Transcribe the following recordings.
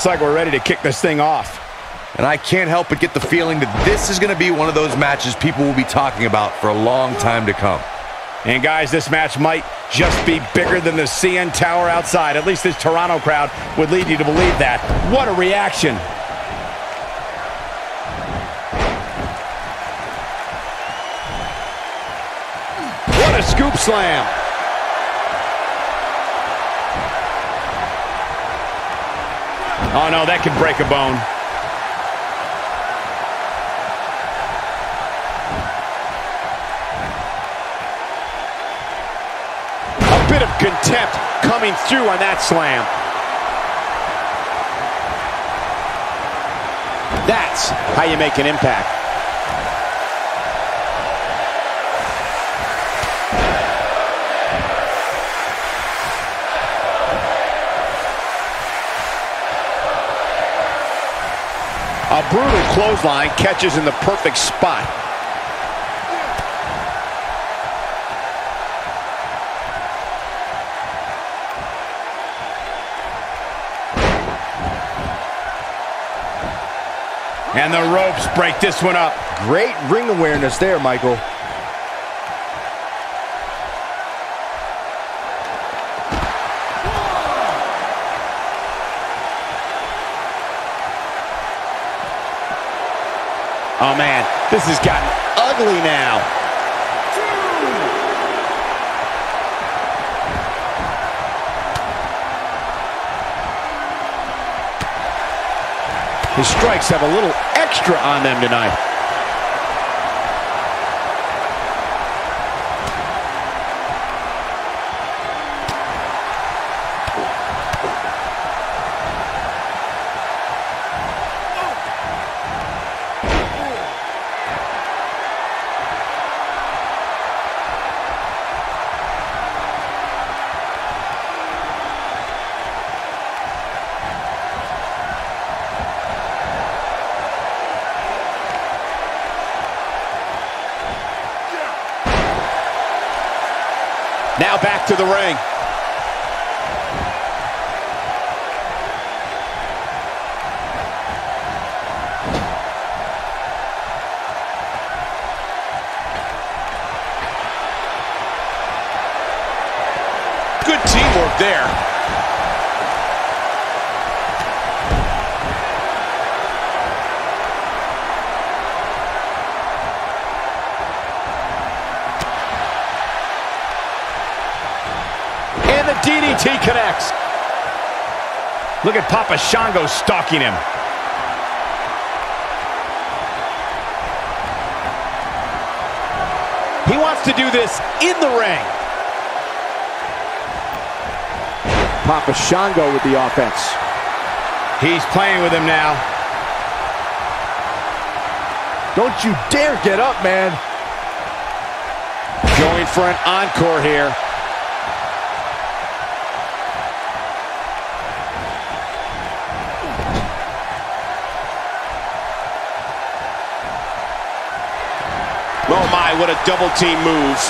Looks like we're ready to kick this thing off. And I can't help but get the feeling that this is going to be one of those matches people will be talking about for a long time to come. And guys, this match might just be bigger than the CN Tower outside. At least this Toronto crowd would lead you to believe that. What a reaction. What a scoop slam. Oh no, that could break a bone. A bit of contempt coming through on that slam. That's how you make an impact. Brutal clothesline catches in the perfect spot. And the ropes break this one up. Great ring awareness there, Michael. Oh man, this has gotten ugly now. His strikes have a little extra on them tonight. To the ring. DDT connects. Look at Papa Shango stalking him. He wants to do this in the ring. Papa Shango with the offense. He's playing with him now. Don't you dare get up, man. Going for an encore here. What a double team move.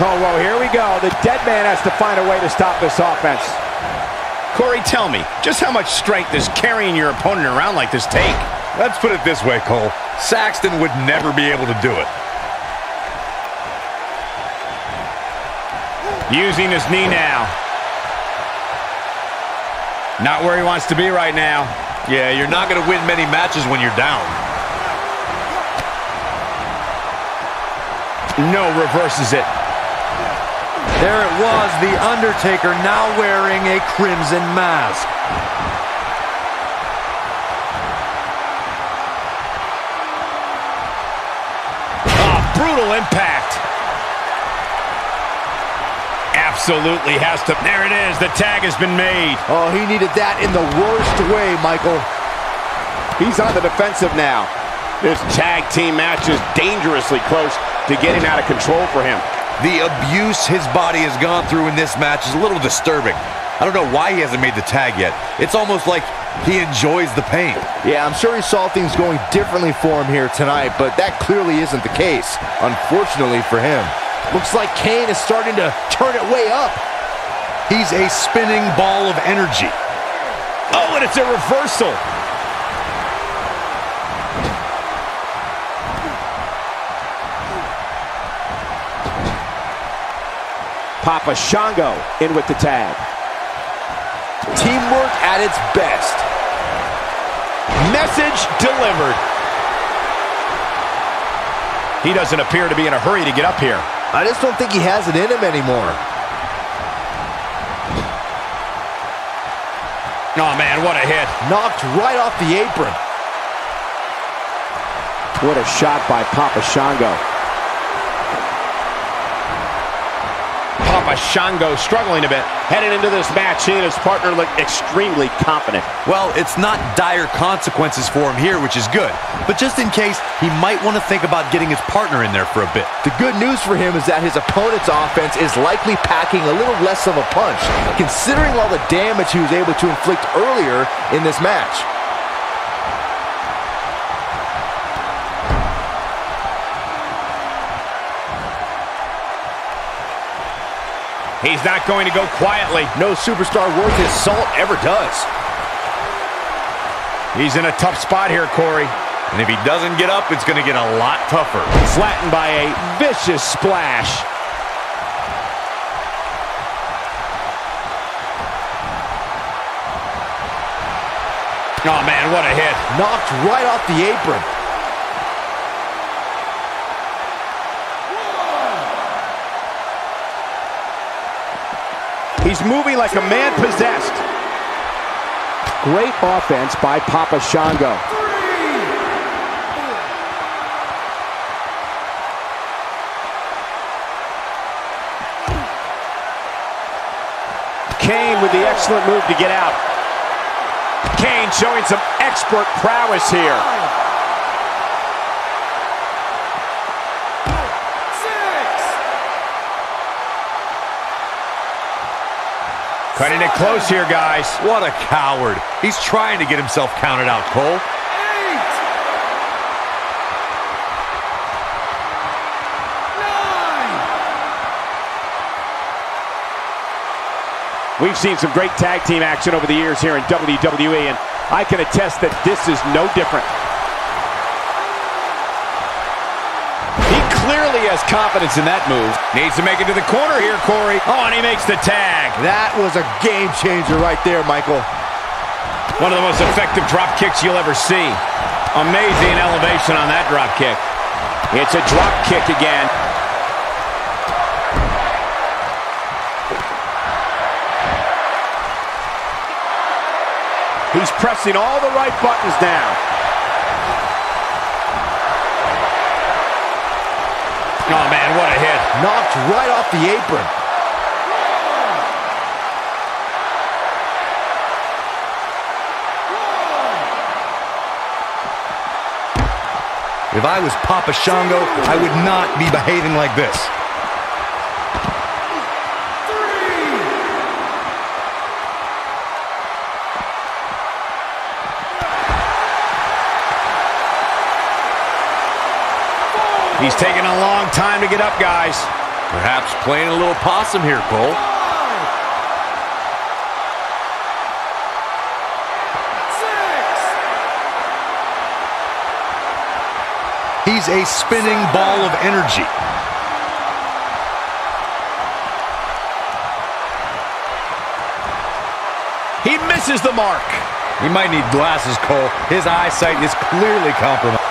Oh, well, here we go. The dead man has to find a way to stop this offense. Corey, tell me, just how much strength does carrying your opponent around like this take? Let's put it this way, Cole. Saxton would never be able to do it. Using his knee now. Not where he wants to be right now. Yeah, you're not going to win many matches when you're down. No, reverses it. There it was, The Undertaker now wearing a crimson mask. Ah, brutal impact. Absolutely has to. There it is. The tag has been made. Oh, he needed that in the worst way, Michael. He's on the defensive now. This tag team match is dangerously close to getting out of control for him. The abuse his body has gone through in this match is a little disturbing. I don't know why he hasn't made the tag yet. It's almost like he enjoys the pain. Yeah, I'm sure he saw things going differently for him here tonight, but that clearly isn't the case, unfortunately for him. Looks like Kane is starting to turn it way up. He's a spinning ball of energy. Oh, and it's a reversal. Papa Shango in with the tag. Teamwork at its best. Message delivered. He doesn't appear to be in a hurry to get up here. I just don't think he has it in him anymore. Oh, man, what a hit. Knocked right off the apron. What a shot by Papa Shango. Papa Shango struggling a bit. Heading into this match, he and his partner look extremely confident. Well, it's not dire consequences for him here, which is good. But just in case, he might want to think about getting his partner in there for a bit. The good news for him is that his opponent's offense is likely packing a little less of a punch, considering all the damage he was able to inflict earlier in this match. He's not going to go quietly. No superstar worth his salt ever does. He's in a tough spot here, Corey. And if he doesn't get up, it's going to get a lot tougher. Flattened by a vicious splash. Oh, man, what a hit. Knocked right off the apron. He's moving like a man possessed. Great offense by Papa Shango. Kane with the excellent move to get out. Kane showing some expert prowess here. Cutting it close here, guys. What a coward. He's trying to get himself counted out, Cole. We've seen some great tag team action over the years here in WWE, and I can attest that this is no different. Has confidence in that move. Needs to make it to the corner here, Corey. Oh, and he makes the tag. That was a game changer right there, Michael. One of the most effective drop kicks you'll ever see. Amazing elevation on that drop kick. It's a drop kick again. He's pressing all the right buttons now. Oh, man, what a hit. Knocked right off the apron. If I was Papa Shango, I would not be behaving like this. He's taking a long time to get up, guys. Perhaps playing a little possum here, Cole. He's a spinning ball of energy. He misses the mark. He might need glasses, Cole. His eyesight is clearly compromised.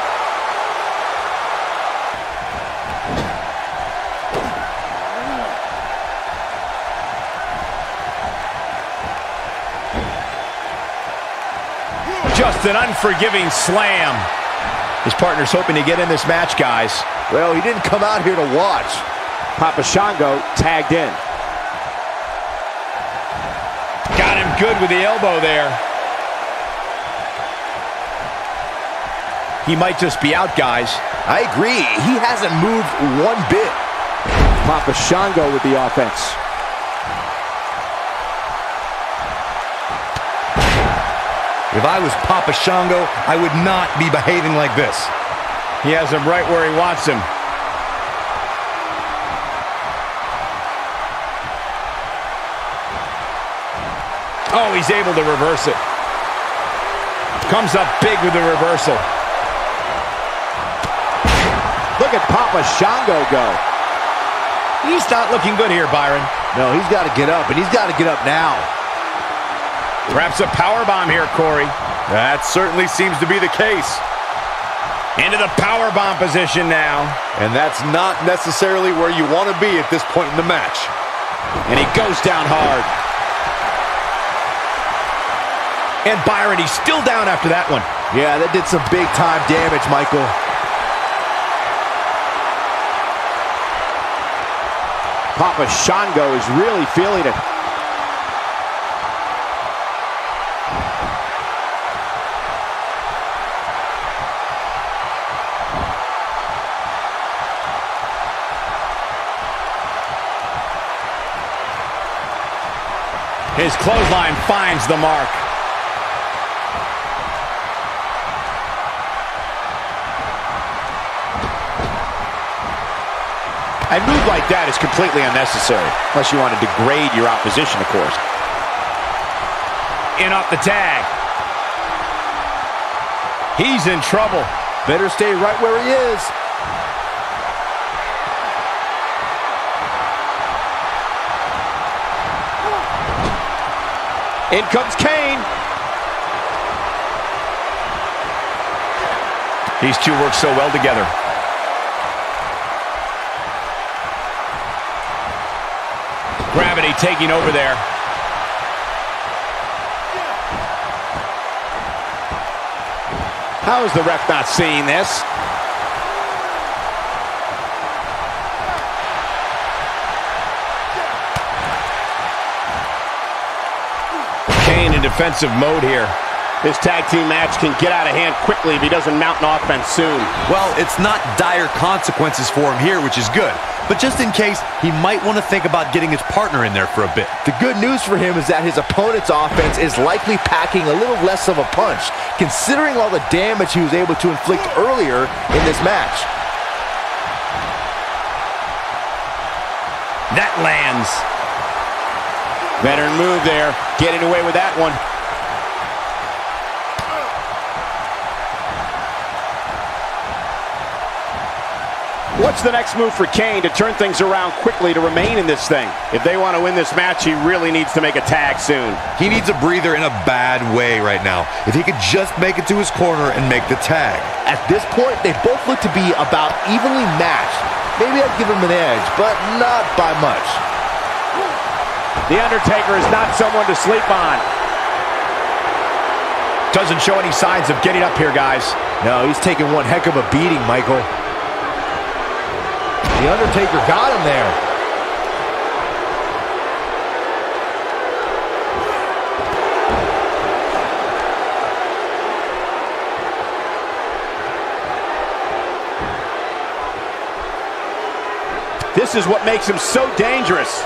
Just an unforgiving slam. His partner's hoping to get in this match, guys. Well, he didn't come out here to watch. Papa Shango tagged in. Got him good with the elbow there. He might just be out, guys. I agree. He hasn't moved one bit. Papa Shango with the offense. If I was Papa Shango, I would not be behaving like this. He has him right where he wants him. Oh, he's able to reverse it. Comes up big with the reversal. Look at Papa Shango go. He's not looking good here, Byron. No, he's got to get up, and he's got to get up now. Perhaps a power bomb here, Corey. That certainly seems to be the case. Into the power bomb position now. And that's not necessarily where you want to be at this point in the match. And he goes down hard. And Byron, he's still down after that one. Yeah, that did some big time damage, Michael. Papa Shango is really feeling it. His clothesline finds the mark. A move like that is completely unnecessary, unless you want to degrade your opposition, of course. In off the tag. He's in trouble. Better stay right where he is. In comes Kane. These two work so well together. Gravity taking over there. How is the ref not seeing this? In defensive mode here. This tag team match can get out of hand quickly if he doesn't mount an offense soon. Well, it's not dire consequences for him here, which is good. But just in case, he might want to think about getting his partner in there for a bit. The good news for him is that his opponent's offense is likely packing a little less of a punch, considering all the damage he was able to inflict earlier in this match. That lands. Veteran move there, getting away with that one. What's the next move for Kane to turn things around quickly to remain in this thing? If they want to win this match, he really needs to make a tag soon. He needs a breather in a bad way right now. If he could just make it to his corner and make the tag. At this point, they both look to be about evenly matched. Maybe I'd give him an edge, but not by much. The Undertaker is not someone to sleep on. Doesn't show any signs of getting up here, guys. No, he's taking one heck of a beating, Michael. The Undertaker got him there. This is what makes him so dangerous.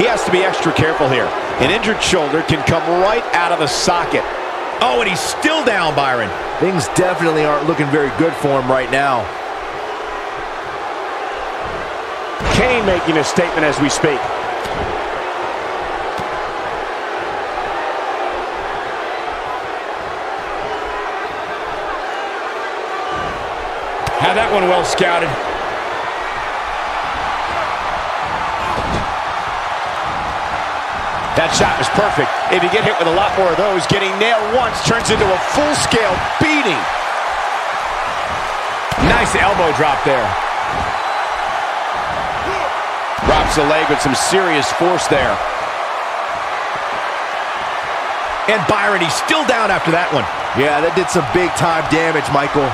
He has to be extra careful here. An injured shoulder can come right out of the socket. Oh, and he's still down, Byron. Things definitely aren't looking very good for him right now. Kane making a statement as we speak. Had that one well scouted. That shot was perfect. If you get hit with a lot more of those, getting nailed once turns into a full-scale beating. Nice elbow drop there. Drops the leg with some serious force there. And Byron, he's still down after that one. Yeah, that did some big-time damage, Michael.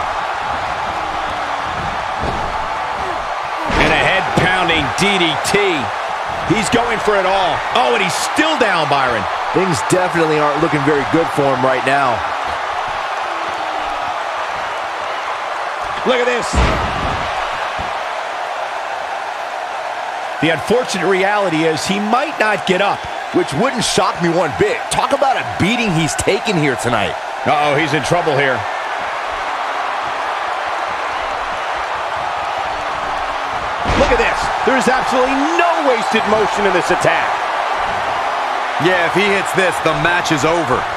And a head-pounding DDT. He's going for it all. Oh, and he's still down, Byron. Things definitely aren't looking very good for him right now. Look at this. The unfortunate reality is he might not get up, which wouldn't shock me one bit. Talk about a beating he's taken here tonight. Uh-oh, he's in trouble here. Look at this. There's absolutely no wasted motion in this attack. Yeah, if he hits this, the match is over.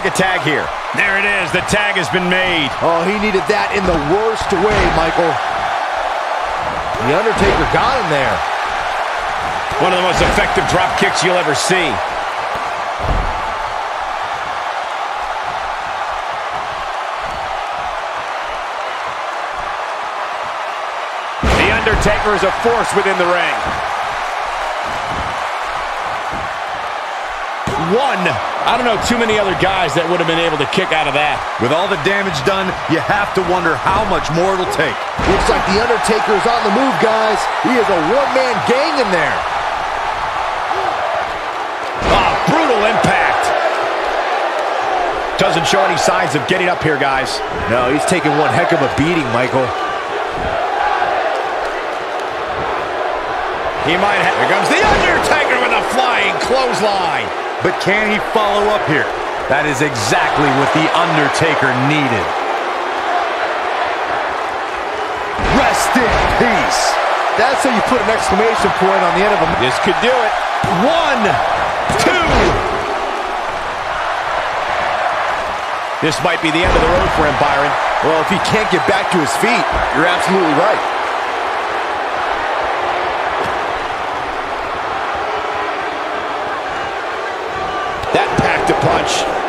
Make a tag here. There it is. The tag has been made. Oh, he needed that in the worst way, Michael. The Undertaker got him there. One of the most effective drop kicks you'll ever see. The Undertaker is a force within the ring. One. I don't know too many other guys that would have been able to kick out of that. With all the damage done, you have to wonder how much more it'll take. Looks like The Undertaker is on the move, guys. He is a one-man gang in there. Oh, brutal impact. Doesn't show any signs of getting up here, guys. No, he's taking one heck of a beating, Michael. He might have. Here comes The Undertaker with a flying clothesline. But can he follow up here? That is exactly what The Undertaker needed. Rest in peace. That's how you put an exclamation point on the end of a... This could do it. One, two. This might be the end of the road for him, Byron. Well, if he can't get back to his feet, you're absolutely right. That packed.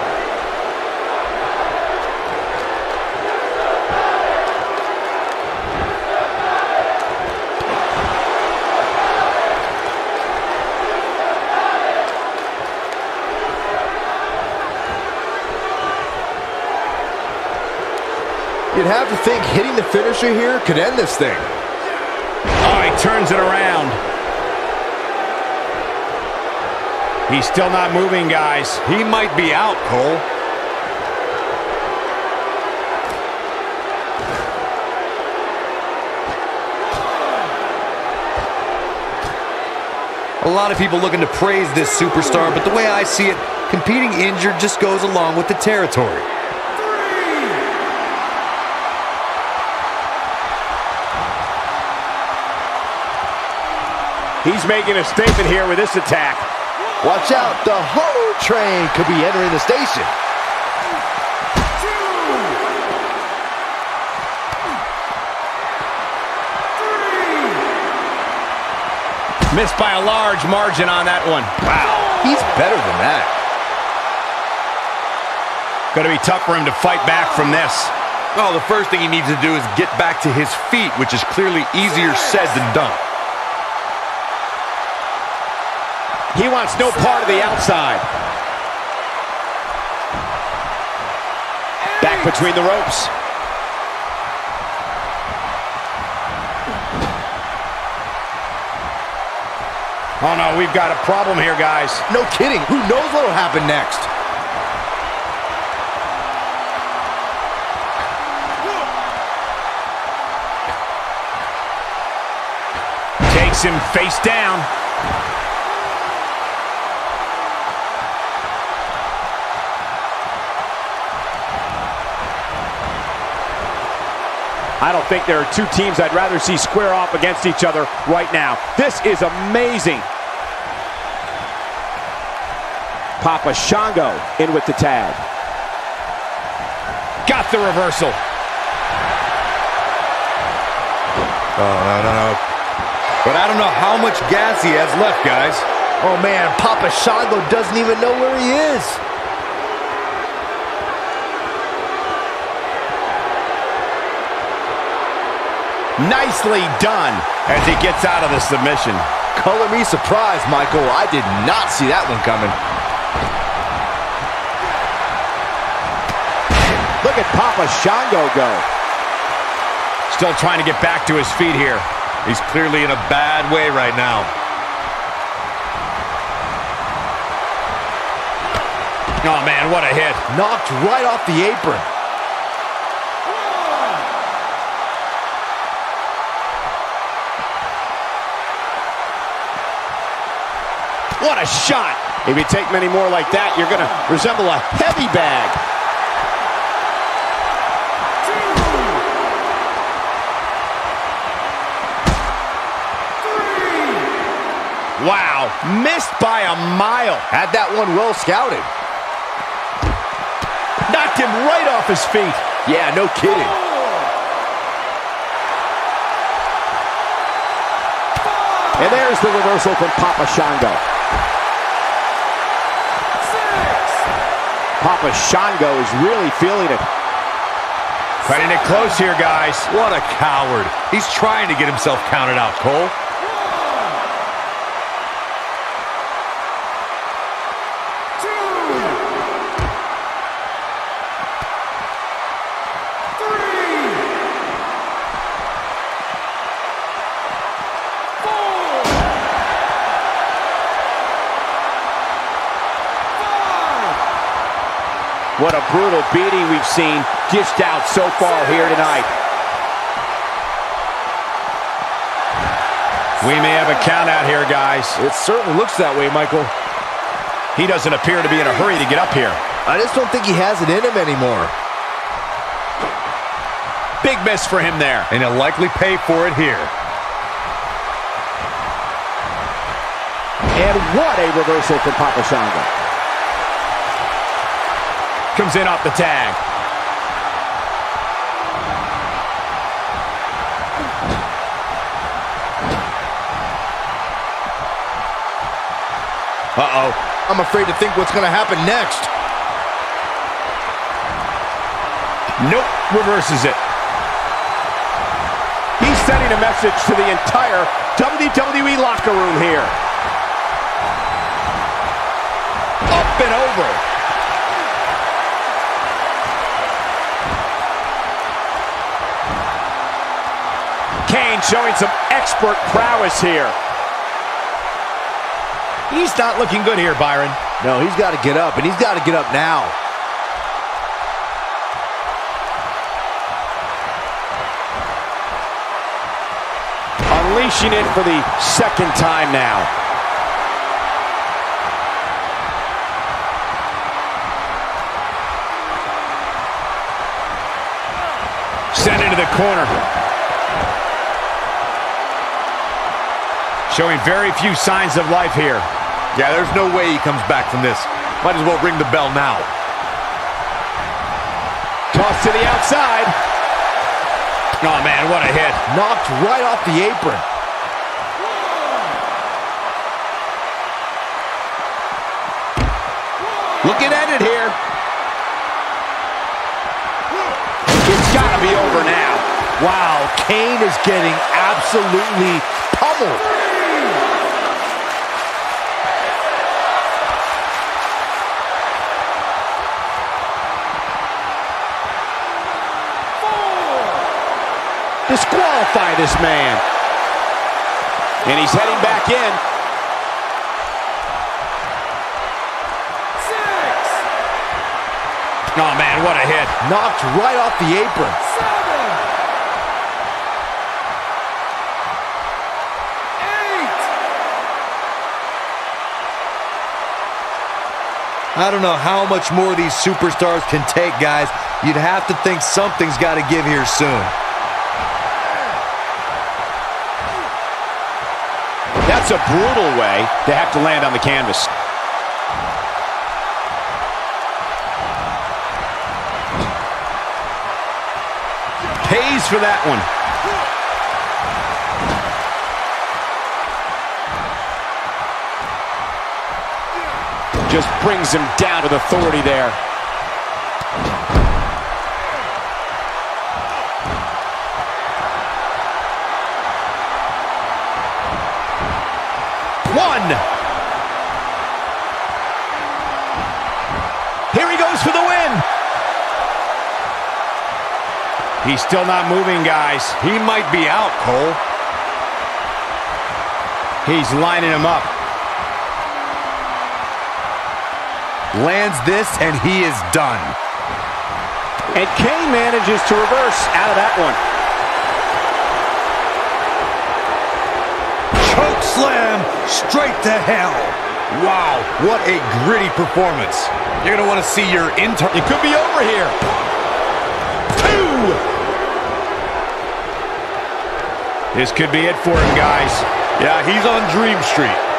You'd have to think hitting the finisher here could end this thing. Oh, he turns it around. He's still not moving, guys. He might be out, Cole. A lot of people looking to praise this superstar, but the way I see it, competing injured just goes along with the territory. He's making a statement here with this attack. Watch out, the whole Train could be entering the station. Missed by a large margin on that one. Wow. He's better than that. Going to be tough for him to fight back from this. Well, the first thing he needs to do is get back to his feet, which is clearly easier said than done. He wants no part of the outside. Back between the ropes. Oh no, we've got a problem here, guys. No kidding. Who knows what'll happen next? Takes him face down. I don't think there are two teams I'd rather see square off against each other right now. This is amazing. Papa Shango in with the tag. Got the reversal. Oh, no, no, no. But I don't know how much gas he has left, guys. Oh, man, Papa Shango doesn't even know where he is. Nicely done as he gets out of the submission. Color me surprised, Michael. I did not see that one coming. Look at Papa Shango go. Still trying to get back to his feet here. He's clearly in a bad way right now. Oh, man, what a hit. Knocked right off the apron. What a shot. If you take many more like that, you're going to resemble a heavy bag. Wow, missed by a mile. Had that one well scouted. Knocked him right off his feet. Yeah, no kidding. And there's the reversal from Papa Shango. Papa Shango is really feeling it. Cutting it close here, guys. What a coward. He's trying to get himself counted out, Cole. What a brutal beating we've seen dished out so far here tonight. We may have a count out here, guys. It certainly looks that way, Michael. He doesn't appear to be in a hurry to get up here. I just don't think he has it in him anymore. Big miss for him there. And he'll likely pay for it here. And what a reversal from Papa Shango. Comes in off the tag. Uh-oh. I'm afraid to think what's going to happen next. Nope, reverses it. He's sending a message to the entire WWE locker room here. Up and over. Kane showing some expert prowess here. He's not looking good here, Byron. No, he's got to get up, and he's got to get up now. Unleashing it for the second time now. Sent into the corner. Showing very few signs of life here. Yeah, there's no way he comes back from this. Might as well ring the bell now. Toss to the outside. Oh, man, what a hit. Knocked right off the apron. Looking at it here. It's got to be over now. Wow, Kane is getting absolutely pummeled. Disqualify this man. And he's heading back in. Oh, man, what a hit. Knocked right off the apron. I don't know how much more these superstars can take, guys. You'd have to think something's got to give here soon. That's a brutal way to have to land on the canvas. Pays for that one. Just brings him down with authority there. One. Here he goes for the win. He's still not moving, guys. He might be out, Cole. He's lining him up. Lands this, and he is done. And Kane manages to reverse out of that one. Slam straight to hell. Wow, what a gritty performance. You're going to want to see your intern. It could be over here. Two. This could be it for him, guys. Yeah, he's on Dream Street.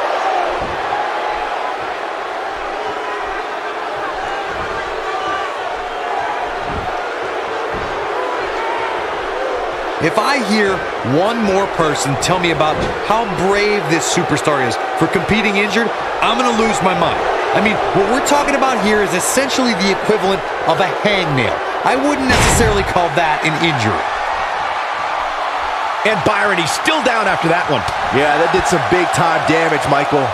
If I hear one more person tell me about how brave this superstar is for competing injured, I'm going to lose my mind. I mean, what we're talking about here is essentially the equivalent of a hangnail. I wouldn't necessarily call that an injury. And Byron, he's still down after that one. Yeah, that did some big-time damage, Michael.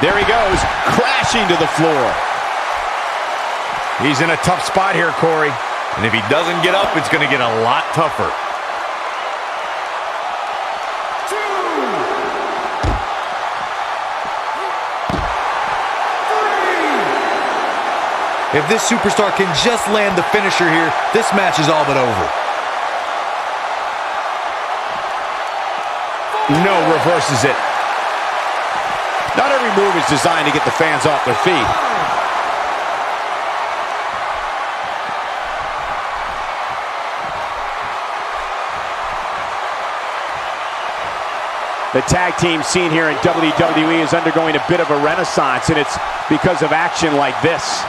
There he goes, crashing to the floor. He's in a tough spot here, Corey. And if he doesn't get up, it's going to get a lot tougher. If this superstar can just land the finisher here, this match is all but over. No, reverses it. Not every move is designed to get the fans off their feet. The tag team scene here in WWE is undergoing a bit of a renaissance, and it's because of action like this.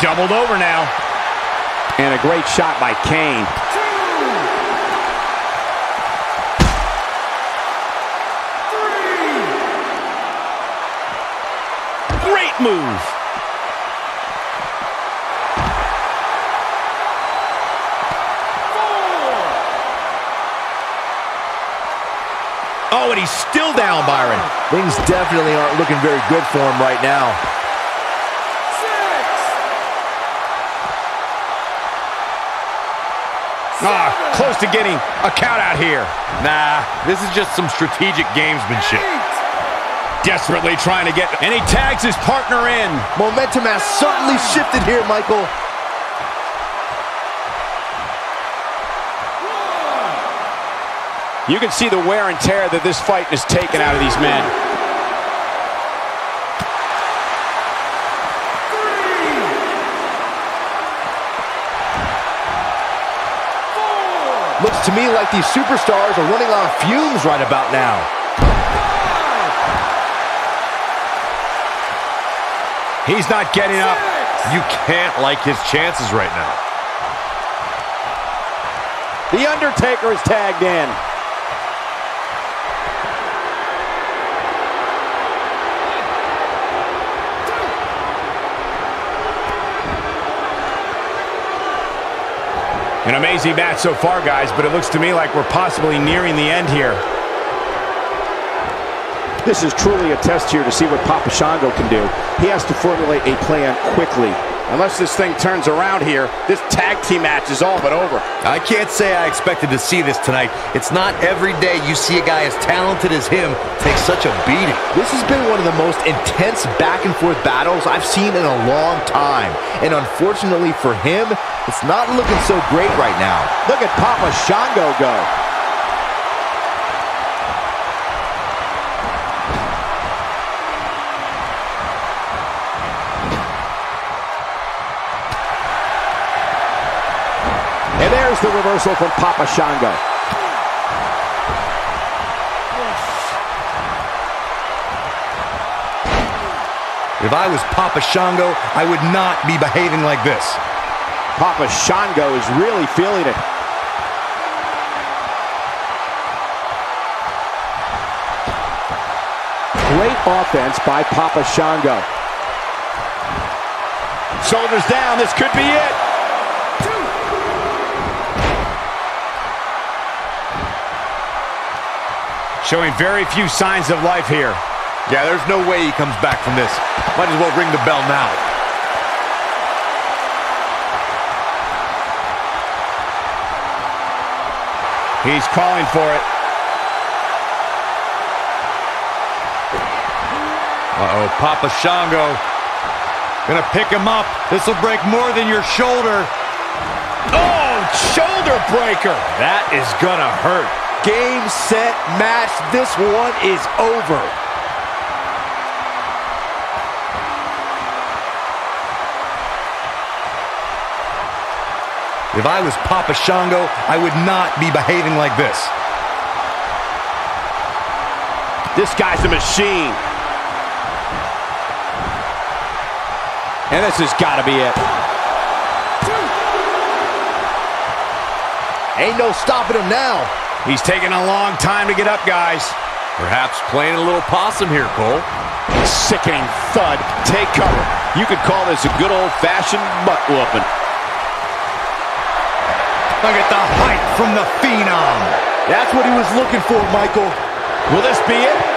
Doubled over now. And a great shot by Kane. Move. Oh, and he's still down, Byron. Things definitely aren't looking very good for him right now. Ah, close to getting a count out here. Nah, this is just some strategic gamesmanship. Desperately trying to get, and he tags his partner in. Momentum has certainly shifted here, Michael. You can see the wear and tear that this fight has taken out of these men. Looks to me like these superstars are running on fumes right about now. He's not getting up. You can't like his chances right now. The Undertaker is tagged in. An amazing match so far, guys, but it looks to me like we're possibly nearing the end here. This is truly a test here to see what Papa Shango can do. He has to formulate a plan quickly. Unless this thing turns around here, this tag team match is all but over. I can't say I expected to see this tonight. It's not every day you see a guy as talented as him take such a beating. This has been one of the most intense back and forth battles I've seen in a long time. And unfortunately for him, it's not looking so great right now. Look at Papa Shango go. There's the reversal from Papa Shango. If I was Papa Shango, I would not be behaving like this. Papa Shango is really feeling it. Great offense by Papa Shango. Shoulders down, this could be it. Showing very few signs of life here. Yeah, there's no way he comes back from this. Might as well ring the bell now. He's calling for it. Uh-oh, Papa Shango. Gonna pick him up. This will break more than your shoulder. Oh, shoulder breaker. That is gonna hurt. Game, set, match. This one is over. If I was Papa Shango, I would not be behaving like this. This guy's a machine. And this has got to be it. Ain't no stopping him now. He's taking a long time to get up, guys. Perhaps playing a little possum here, Cole. Sickening thud. Take cover. You could call this a good old-fashioned butt whooping. Look at the height from the Phenom. That's what he was looking for, Michael. Will this be it?